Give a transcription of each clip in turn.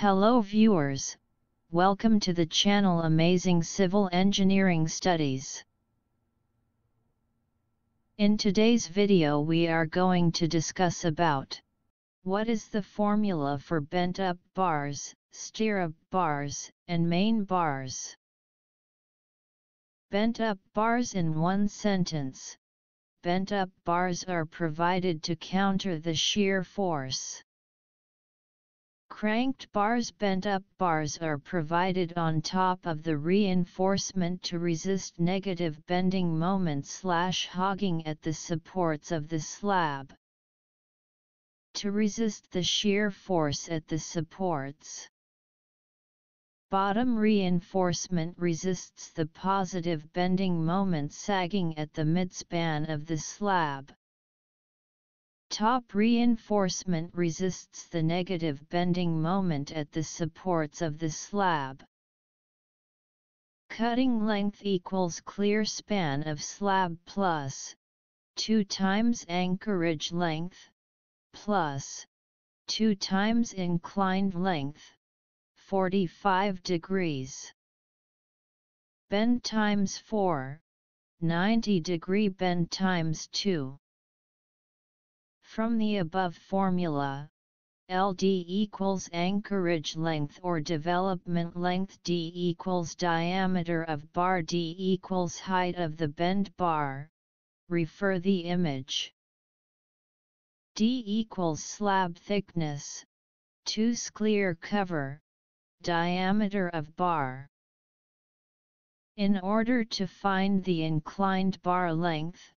Hello viewers, welcome to the channel Amazing Civil Engineering Studies. In today's video we are going to discuss about what is the formula for bent up bars, stirrup bars, and main bars. Bent up bars in one sentence. Bent up bars are provided to counter the shear force. Cranked bars Bent up bars are provided on top of the reinforcement to resist negative bending moment slash hogging at the supports of the slab. To resist the shear force at the supports. Bottom reinforcement resists the positive bending moment sagging at the midspan of the slab. Top reinforcement resists the negative bending moment at the supports of the slab. Cutting length equals clear span of slab plus 2 times anchorage length plus 2 times inclined length 45 degrees. Bend times 4 90 degree bend times 2 from the above formula, LD equals anchorage length or development length D equals diameter of bar D equals height of the bend bar, refer the image. D equals slab thickness, 2 clear cover, diameter of bar. In order to find the inclined bar length,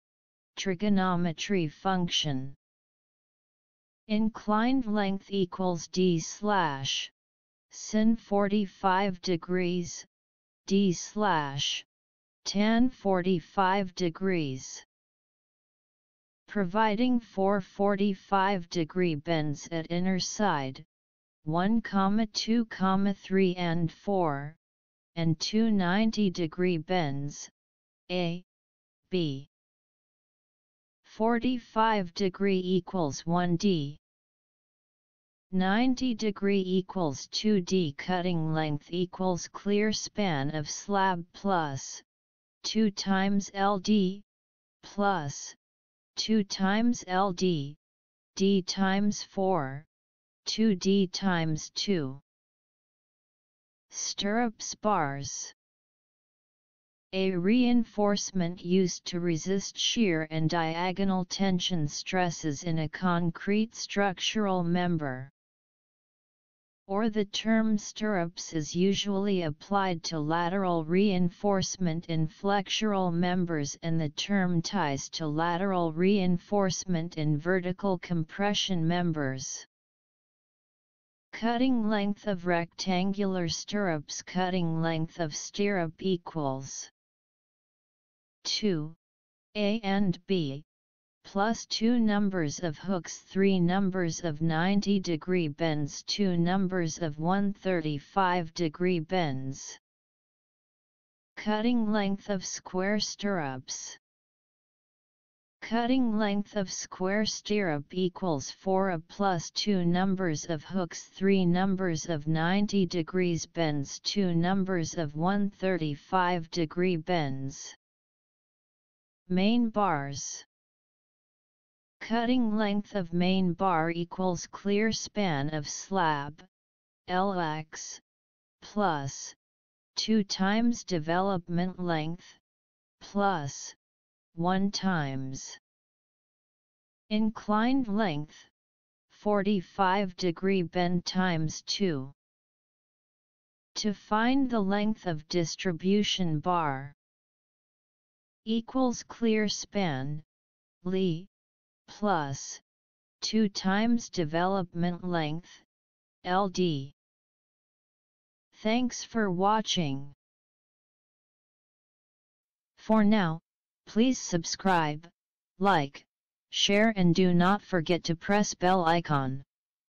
trigonometry function Inclined length equals d slash. Sin 45 degrees. D slash. Tan 45 degrees. Providing four 45 degree bends at inner side. 1, 2, 3 and 4 and two 90 degree bends. A, B. 45 degree equals 1D. 90 degree equals 2D cutting length equals clear span of slab plus 2 times LD plus 2 times LD D times 4 2D times 2 stirrup bars a reinforcement used to resist shear and diagonal tension stresses in a concrete structural member. Or the term stirrups is usually applied to lateral reinforcement in flexural members and the term ties to lateral reinforcement in vertical compression members. Cutting length of rectangular stirrups Cutting length of stirrup equals 2, A and B, plus 2 numbers of hooks 3 numbers of 90 degree bends 2 numbers of 135 degree bends. Cutting length of square stirrups Cutting length of square stirrup equals 4 a plus 2 numbers of hooks 3 numbers of 90 degrees bends 2 numbers of 135 degree bends. Main bars Cutting length of main bar equals clear span of slab, Lx, plus 2 times development length, plus 1 times inclined length, 45 degree bend times 2. To find the length of distribution bar, equals clear span, Ly, plus 2 times development length, LD. Thanks for watching. For now, please subscribe, like, share and do not forget to press bell icon.